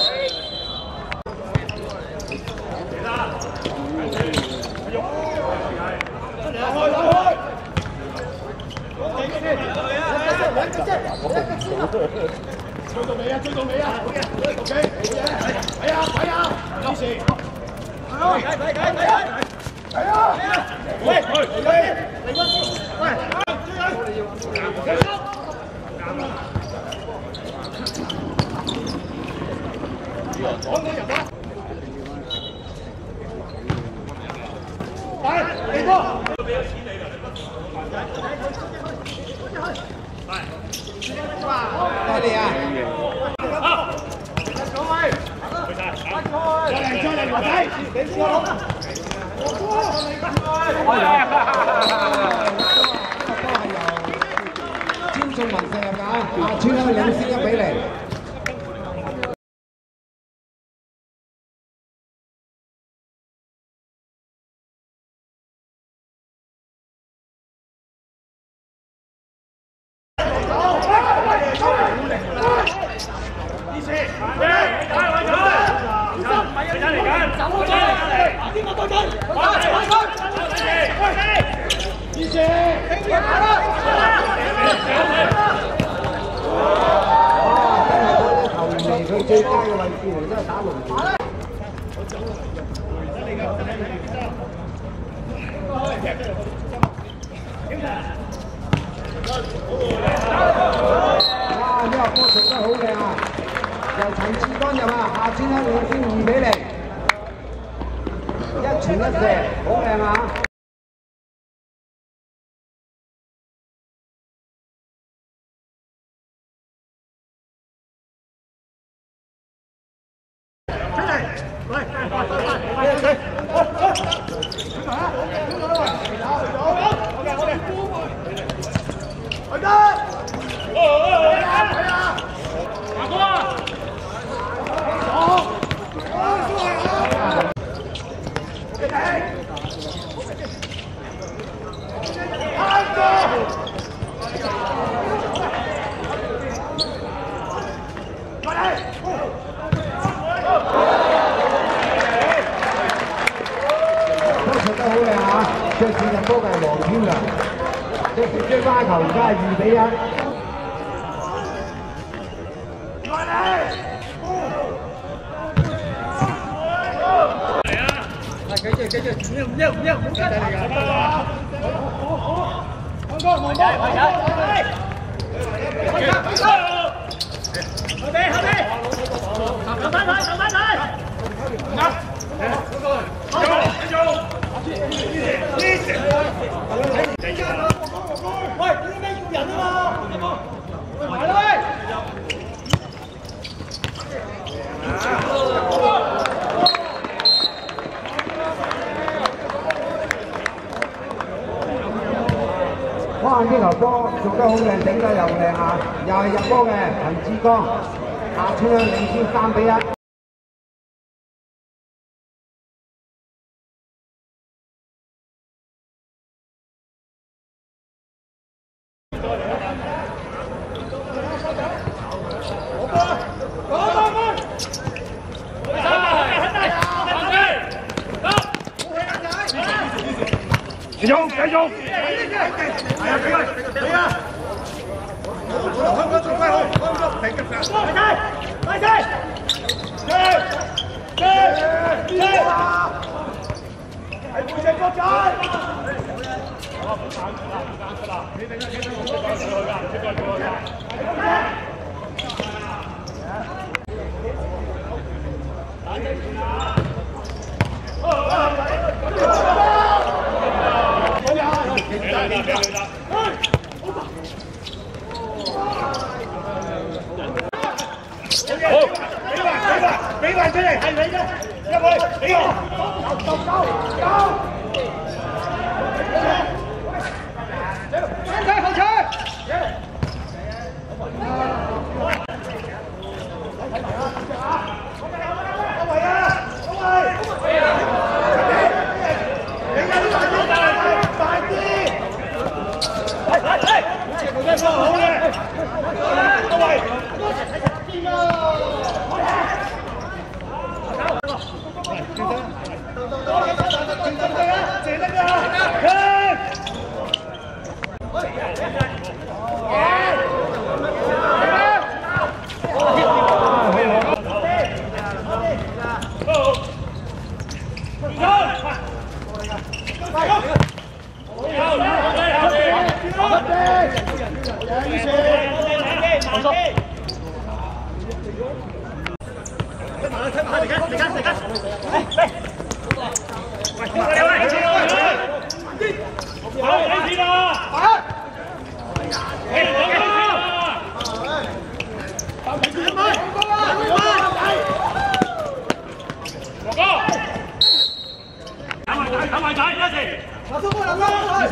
追到尾啊！追到尾啊！OK，好嘢，睇啊睇啊，有事。睇睇睇睇睇。係啊！喂喂喂，嚟個喂，追佢！繼續。講緊入啊！嚟嚟波！多你啊！再嚟再嚟，華仔，你試下。詹信文射入㗎，阿川香領先一比零。哇！真係嗰啲球員離佢最佳嘅位置嚟，真係打龍門。哇！呢個波做得好靚啊！由陳志剛入啊，下川香領先二比零，一傳一射，好靚啊！都傳得好靚啊！着住隻波嘅係黃天良，着住追翻球，而家係二比一。哇！呢做得好靚，整得又靚啊！又係入波嘅陳志剛，下川香領先三比一。繼續繼續。係啊，俾佢，俾啊！香港做翻好，香港平吉㗎。快点，哎！好！俾埋俾埋俾埋俾你，系你嘅，一位，你讲。预备开始开始开始开始开始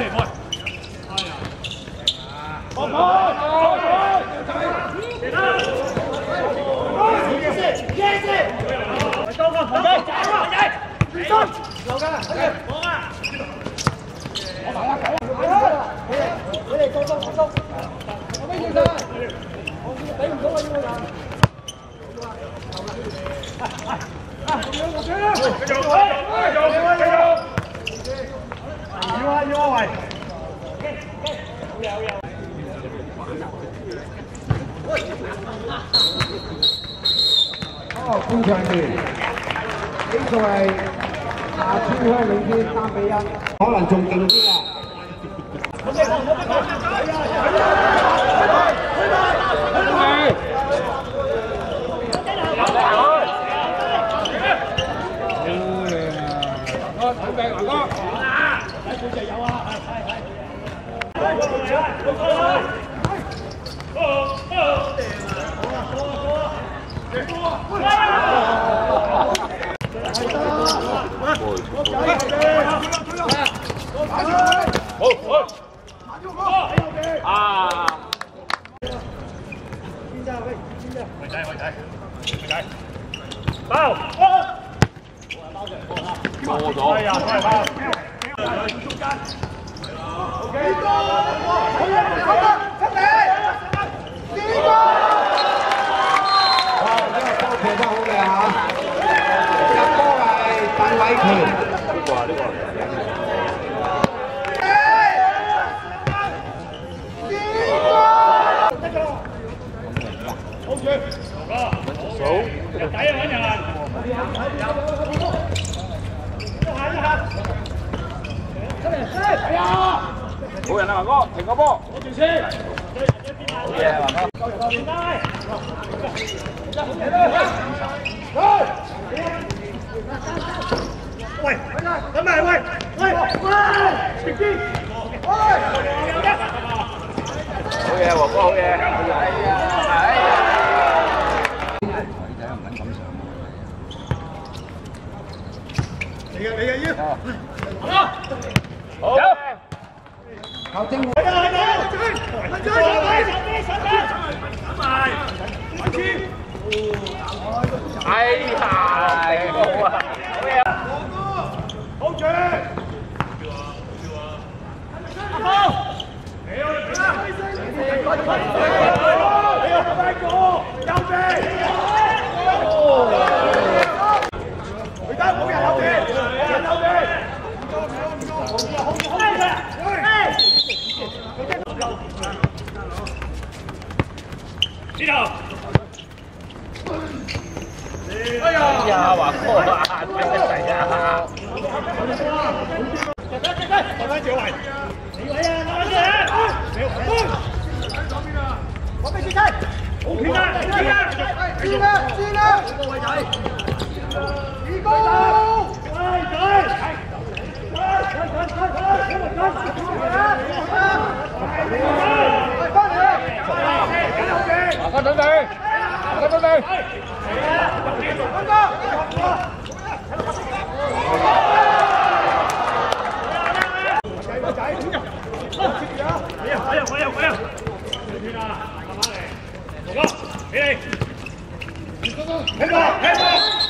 开哦，半場完，比賽係亞超香領先三比一，可能仲勁啲啊！哇！呢個波踢得好嘅嚇，入波係鄧偉權。好人啊，華哥，停個波。好嘢，華哥。好嘢，華哥，好嘢。哎呀，哎呀。好。球證換哎呀，好啊，好嘢。哎呀，哎呀！哇靠啊，真係啊！華哥等等，華哥等等。啊，回啊，回啊，回啊！你啊，慢慢嚟，龍哥，俾你。起步，起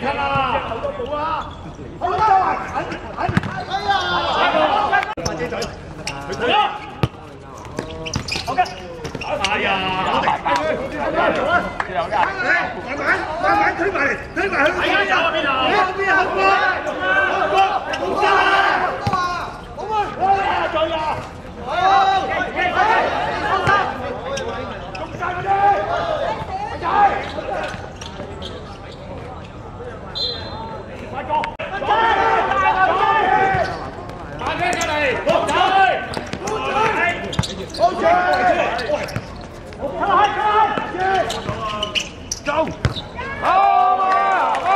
你趁啊！好多步啊！好多啊！緊緊，哎呀！快啲嘴，去睇啦！好嘅。哎呀！快啲，快啲，做啊！有嘅。慢慢，慢慢推埋嚟，推埋去。係啊，有啊，邊度？邊有個？有個，冇得啊！好啊！哎呀，仲有。好，快啲，中晒嗰啲，偉仔。快過！快過！快啲過嚟！落仔！落仔！好仔！走！好啊！好啊！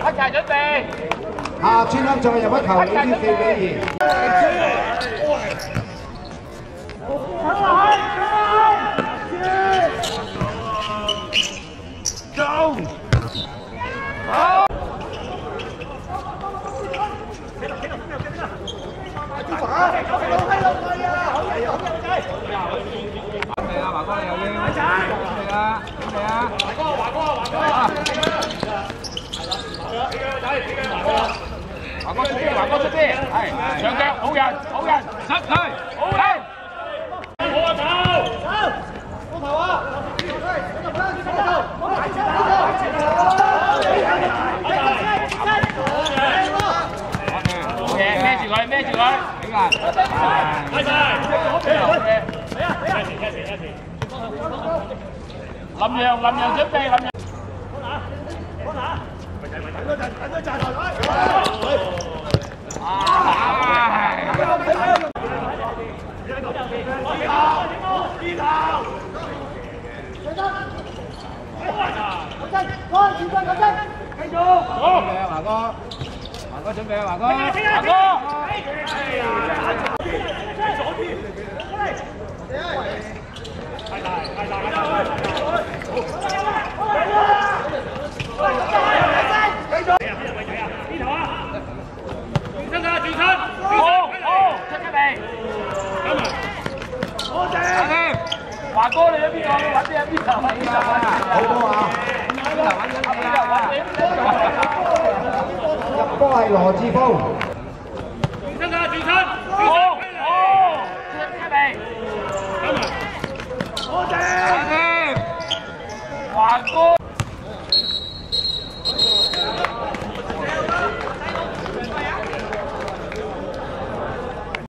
一齊準備。下村粒再入一球，已經四比二。走！好！嚟啊，華哥你有應。嚟啊，嚟啊！華哥，華哥，華哥！華哥出啲，華哥出啲，係上腳，好人，好人，失佢，好人，好啊，走！走！高頭啊！好嘢，孭住佢，孭住佢，幾個？快晒！林陽，林陽準備，林陽。等多陣，等多陣。準備啊，華哥！華哥準備啊，華轉身，好，好，出出嚟，好正，華哥你喺邊啊？揾你喺邊頭？邊頭啊？好波啊！邊頭揾緊你啊！入波係羅志峰。轉身啊！轉身，好，好，出出嚟，好正，華哥。